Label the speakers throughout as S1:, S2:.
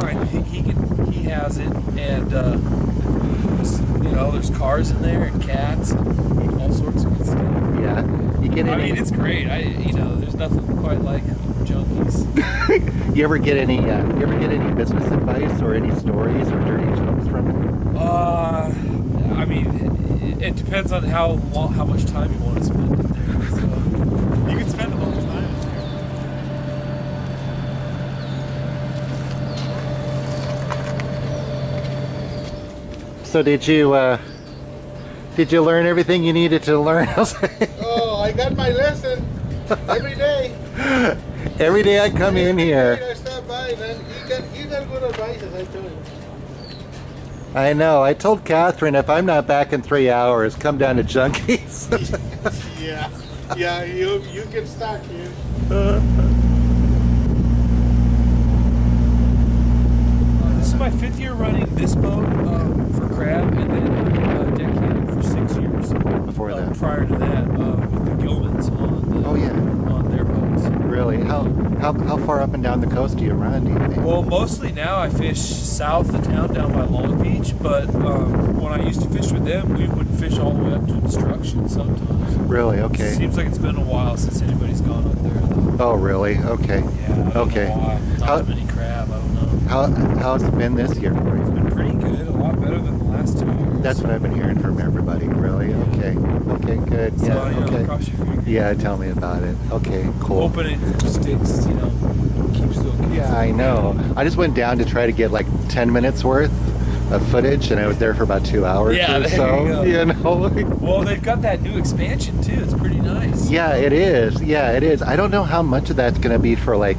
S1: Fine. He, he can, he has it, and uh, you know, there's cars in there and cats, and all sorts of good stuff.
S2: Yeah. You get Any...
S1: I mean, it's great. I, you know, there's nothing quite like Junky's.
S2: you ever get any? Uh, you ever get any business advice or any stories or dirty jokes from him?
S1: Uh, I mean, it, it depends on how how much time you want to spend in there. So you can spend a lot of time in there.
S2: So did you? Uh, did you learn everything you needed to learn?
S3: Oh, I got my lesson every day.
S2: Every day I come in
S3: Every
S2: here.
S3: I stop by, man. You got, you got good advice, as I told you.
S2: I know. I told Catherine if I'm not back in three hours, come down to Junky's.
S3: Yeah, yeah, you you can start here.
S1: Uh, this is my fifth year running this boat um, for crab, and then uh, deckhanded for six years.
S2: Before
S1: uh,
S2: that.
S1: prior to that, uh, with the Gilmans on the
S2: Oh, yeah.
S1: on their boats.
S2: really? How, how how far up and down the coast do you run? Do you think?
S1: Well, mostly now I fish south of town down by Long Beach, but um, when I used to fish with them, we would fish all the way up to Destruction sometimes.
S2: really? Okay.
S1: Seems like it's been a while since anybody's gone up there. Though.
S2: Oh, really? Okay.
S1: Yeah.
S2: Okay.
S1: Know why. Not
S2: How-
S1: many crab. I don't know.
S2: How how's it been this year for you?
S1: It's Been pretty good. A lot better than the last two years.
S2: That's what I've been hearing from everybody. Really? Okay. Okay. Good.
S1: So,
S2: Yeah.
S1: you know,
S2: Okay.
S1: cross your fingers.
S2: Yeah. Tell me about it. Okay. Cool.
S1: Hoping it sticks. You know, keeps still.
S2: Yeah, I know. I just went down to try to get like 10 minutes worth of footage, and I was there for about two hours
S1: Yeah,
S2: or
S1: there
S2: so.
S1: you go.
S2: You know?
S1: Well, they've got that new expansion too. It's pretty nice.
S2: yeah, it is. Yeah, it is. I don't know how much of that's going to be for like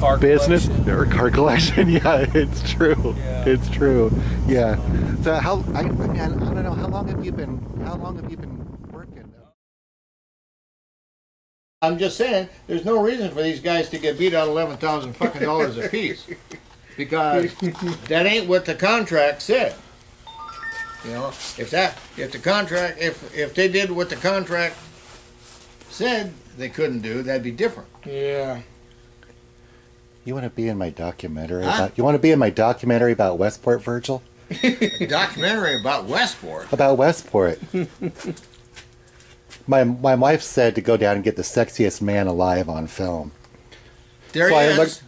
S1: car
S2: business
S1: collection.
S2: or car collection. yeah, it's true.
S1: Yeah.
S2: It's true. Yeah. So how? I, I mean, I don't know. How long have you been? How long have you been working?
S3: I'm just saying, there's no reason for these guys to get beat out eleven thousand fucking dollars a piece. Because that ain't what the contract said. You know, if that, if the contract, if, if they did what the contract said they couldn't do, that'd be different.
S4: Yeah.
S2: You want to be in my documentary
S3: Huh?
S2: about? You want to be in my documentary about Westport, Virgil?
S3: Documentary about Westport.
S2: About Westport. my my wife said to go down and get the sexiest man alive on film.
S3: There
S2: So
S3: he
S2: I
S3: is.
S2: looked-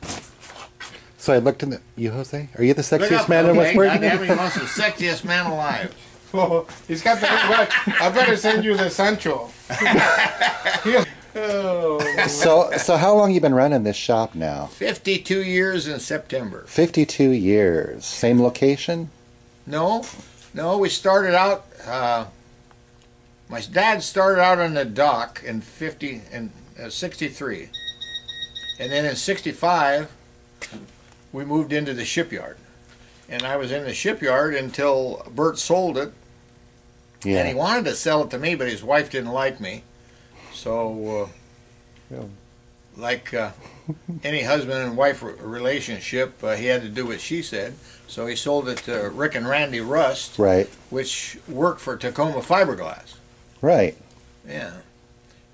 S2: So I looked in the. You, Jose? Are you the sexiest
S3: up,
S2: man in Westport?
S3: I'm have him as the sexiest man alive.
S4: Oh, he's got the. I better send you the Sancho. oh.
S2: So so how long you been running this shop now?
S3: 52 years in September.
S2: Fifty-two years. Same location.
S3: No, no, we started out. Uh, my dad started out on the dock in 50 in uh, 63, and then in 65 we moved into the shipyard, and I was in the shipyard until Bert sold it, Yeah. and he wanted to sell it to me, but his wife didn't like me, so. Uh,
S2: Yeah.
S3: like uh, any husband and wife relationship, uh, he had to do what she said. So he sold it to Rick and Randy Rust,
S2: Right.
S3: which worked for Tacoma Fiberglass.
S2: Right.
S3: Yeah,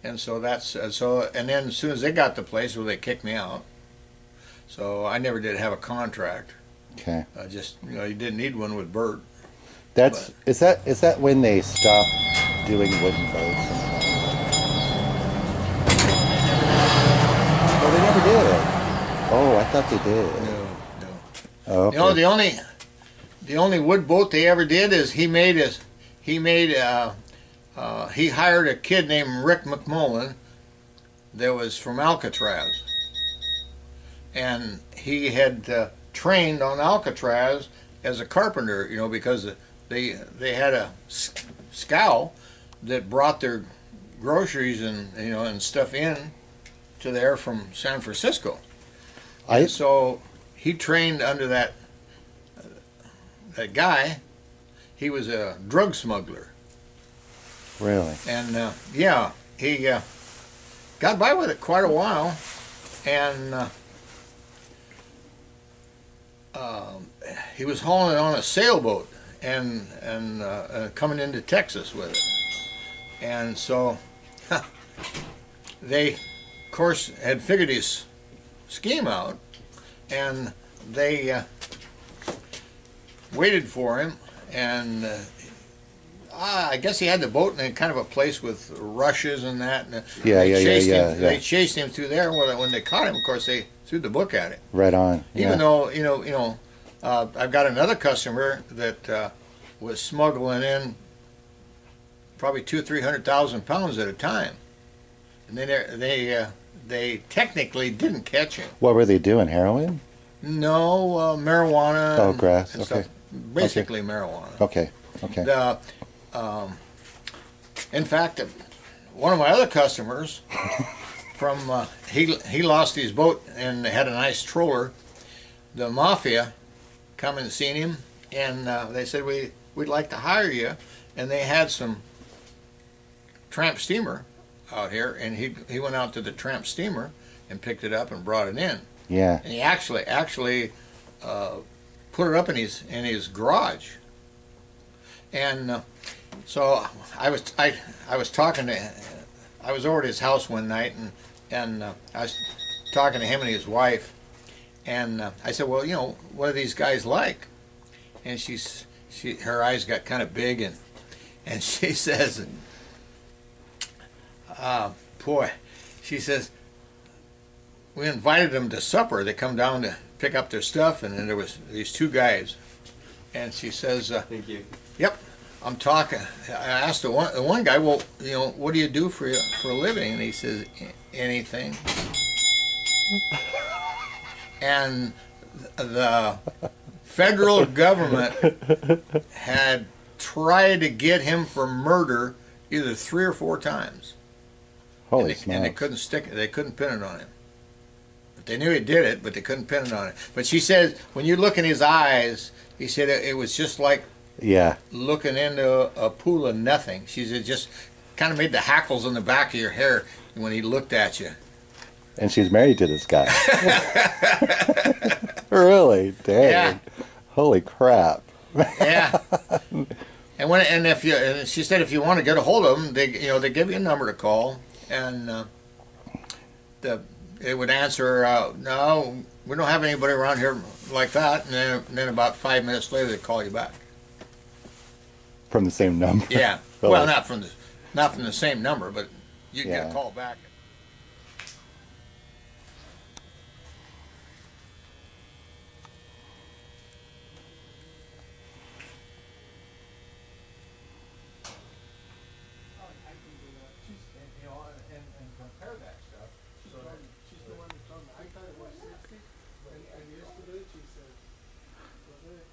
S3: and so that's uh, so. And then as soon as they got the place, well, they kicked me out. So I never did have a contract.
S2: Okay.
S3: I just you know you didn't need one with Bert.
S2: That's is that is that when they stopped doing wooden boats? and stuff? Oh, they never did. Oh, I thought they did.
S3: No, no.
S2: Oh, okay.
S3: You know the only the only wood boat they ever did is he made his he made uh, uh, he hired a kid named Rick McMullen that was from Alcatraz, and he had uh, trained on Alcatraz as a carpenter. You know because they they had a scow that brought their groceries and you know and stuff in to there from San Francisco.
S2: I
S3: So he trained under that uh, that guy. He was a drug smuggler,
S2: really.
S3: and uh, yeah, he uh, got by with it quite a while, and uh, um, he was hauling it on a sailboat and and uh, uh, coming into Texas with it, and so they, of course, had figured his scheme out, and they uh, waited for him, and uh, ah, I guess he had the boat in a kind of a place with rushes and that. And
S2: Yeah,
S3: they
S2: yeah, yeah,
S3: chased
S2: yeah,
S3: him,
S2: yeah.
S3: They chased him through there. When, when they caught him, of course, they threw the book at him.
S2: Right on. Yeah.
S3: Even though you know, you know, uh, I've got another customer that uh, was smuggling in probably two, or three hundred thousand pounds at a time, and they they uh, they technically didn't catch him.
S2: what were they doing? Heroin?
S3: No uh, marijuana.
S2: Oh, grass, okay.
S3: stuff. Basically marijuana.
S2: Okay. Okay.
S3: The, um, in fact, one of my other customers from uh, he he lost his boat and had a nice troller. The mafia come and seen him, and uh, they said we we'd like to hire you, and they had some tramp steamer out here, and he he went out to the tramp steamer and picked it up and brought it in,
S2: Yeah.
S3: and he actually actually uh, put it up in his in his garage. And uh, so I was I I was talking to I was over at his house one night and and uh, I was talking to him and his wife, and uh, I said, well, you know, what are these guys like? And she's she her eyes got kind of big and and she says, uh, boy, she says we invited them to supper. They come down to pick up their stuff, and then there was these two guys, and she says, uh,
S5: Thank you.
S3: "Yep, I'm talking." I asked the one, the one guy, "Well, you know, what do you do for for a living?" And he says, "Anything." and the federal government had tried to get him for murder either three or four times
S2: Holy
S3: and they, and they couldn't stick it. They couldn't pin it on him. But they knew he did it, but they couldn't pin it on it. But she said, when you look in his eyes, he said it, it was just like
S2: Yeah.
S3: looking into a, a pool of nothing. She said, just kind of made the hackles on the back of your hair when he looked at you.
S2: And she's married to this guy. really? Dang.
S3: Yeah.
S2: Holy crap.
S3: Yeah. and when and if you and she said if you want to get a hold of them, they you know they give you a number to call, and uh, the it would answer uh, no, we don't have anybody around here like that, and then, and then about five minutes later they call you back.
S2: From the same number.
S3: Yeah.
S2: Really?
S3: Well, not from the not from the same number, but you can get
S2: Yeah.
S3: a call back.
S4: She's the one that told me. I thought it was 60, and, and yesterday she said, well, they-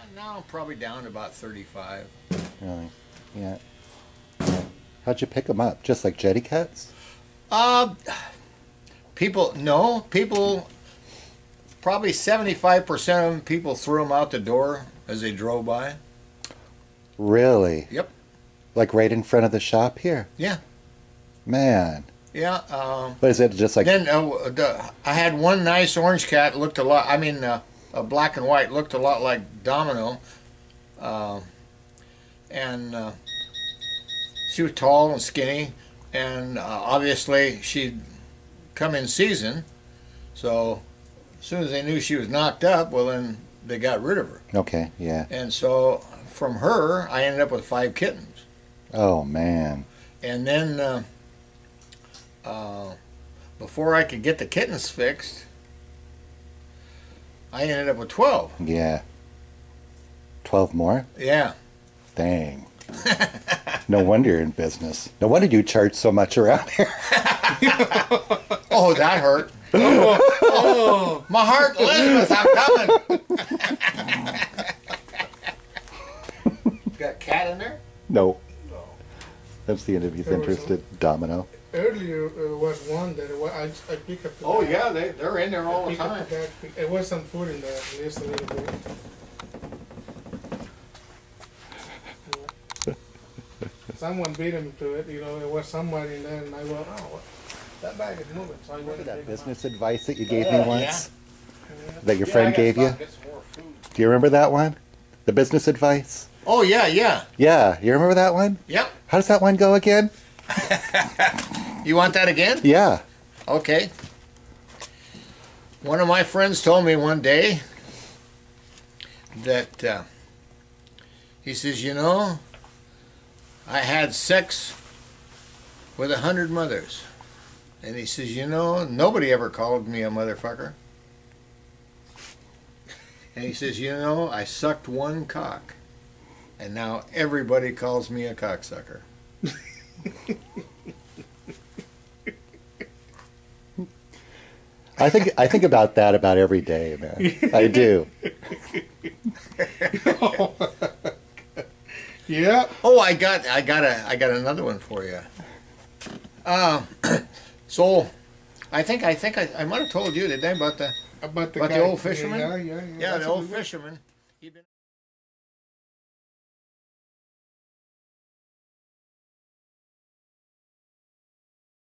S3: And now I'm probably down to about thirty-five.
S2: Really? Yeah. yeah. How'd you pick them up? Just like jetty cats?
S3: Uh, people, no, people, probably 75% of them, people threw them out the door as they drove by.
S2: Really?
S3: Yep.
S2: Like right in front of the shop here?
S3: Yeah.
S2: Man.
S3: Yeah. Um,
S2: But is it just like
S3: then uh, the, I had one nice orange cat, looked a lot, I mean, uh, a black and white, looked a lot like Domino. Um and uh, she was tall and skinny, and uh, obviously she'd come in season. So as soon as they knew she was knocked up, well, then they got rid of her.
S2: Okay, yeah.
S3: And so from her, I ended up with five kittens.
S2: Oh man.
S3: And then uh, uh, before I could get the kittens fixed, I ended up with 12.
S2: Yeah. Twelve more?
S3: Yeah.
S2: Dang. no wonder you're in business. No wonder you charge so much around here.
S3: Oh, that hurt. Oh, oh, my heart, Elizabeth, I'm coming. Got a cat in there?
S2: No.
S3: No.
S2: That I'm seeing if he's
S4: There
S2: interested. Domino.
S4: Earlier uh, was one that it I, I picked up. the
S3: Oh
S4: bag.
S3: yeah, they they're in there all the time.
S4: the It was some food in there, just a little bit. Yeah. Someone beat him to it, you know, there was somebody in there and I went, oh, what- that bag is moving, so I went
S2: Remember that
S4: picked him
S2: business advice that you gave me once?
S4: Yeah.
S2: That your
S3: Yeah,
S2: friend gave you?
S3: and Get some more food.
S2: Do you remember that one? The business advice?
S3: Oh yeah, yeah,
S2: Yeah, you remember that one?
S3: yep.
S2: How does that one go again?
S3: You want that again?
S2: Yeah.
S3: Okay. One of my friends told me one day that uh, he says, you know, I had sex with a hundred mothers. And he says, you know, nobody ever called me a motherfucker. And he says, you know, I sucked one cock. And now everybody calls me a cocksucker.
S2: I think I think about that about every day, man. I do.
S4: Yeah,
S3: Oh, I got, I got a, I got another one for you. Uh, so, I think, I think I, I might have told you, didn't about the,
S4: about the
S3: About the old fisherman?
S4: Yeah, yeah, yeah.
S3: yeah, the old fisherman. He'd been-